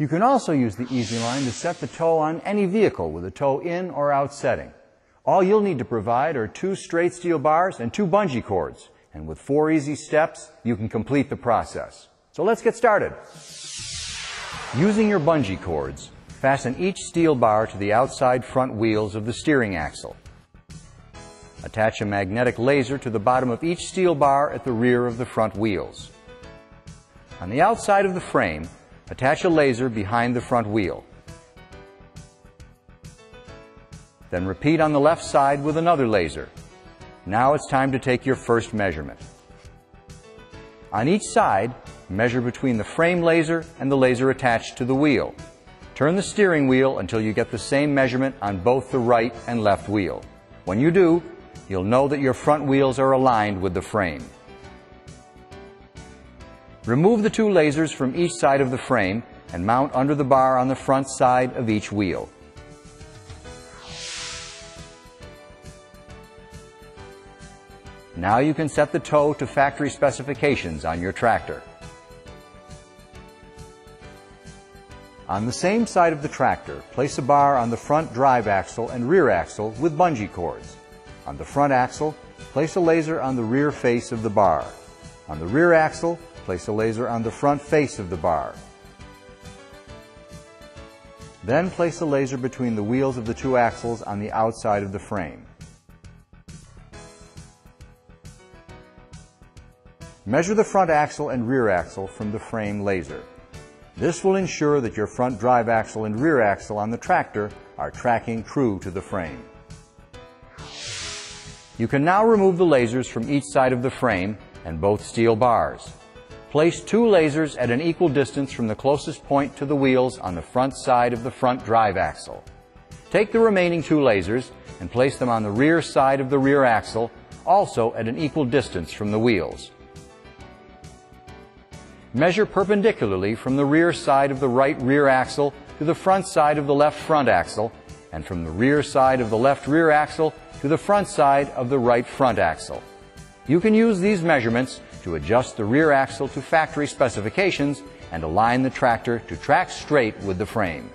You can also use the EZ LINE to set the toe on any vehicle with a toe in or out setting. All you'll need to provide are two straight steel bars and two bungee cords. And with four easy steps, you can complete the process. So let's get started. Using your bungee cords, fasten each steel bar to the outside front wheels of the steering axle. Attach a magnetic laser to the bottom of each steel bar at the rear of the front wheels. On the outside of the frame, attach a laser behind the front wheel. Then repeat on the left side with another laser. Now it's time to take your first measurement. On each side, measure between the frame laser and the laser attached to the wheel. Turn the steering wheel until you get the same measurement on both the right and left wheel. When you do, you'll know that your front wheels are aligned with the frame. Remove the two lasers from each side of the frame and mount under the bar on the front side of each wheel. Now you can set the toe to factory specifications on your tractor. On the same side of the tractor, place a bar on the front drive axle and rear axle with bungee cords. On the front axle, place a laser on the rear face of the bar. On the rear axle, place a laser on the front face of the bar. Then place a laser between the wheels of the two axles on the outside of the frame. Measure the front axle and rear axle from the frame laser. This will ensure that your front drive axle and rear axle on the tractor are tracking true to the frame. You can now remove the lasers from each side of the frame and both steel bars. Place two lasers at an equal distance from the closest point to the wheels on the front side of the front drive axle. Take the remaining two lasers and place them on the rear side of the rear axle, also at an equal distance from the wheels. Measure perpendicularly from the rear side of the right rear axle to the front side of the left front axle, and from the rear side of the left rear axle to the front side of the right front axle. You can use these measurements to adjust the rear axle to factory specifications and align the tractor to track straight with the frame.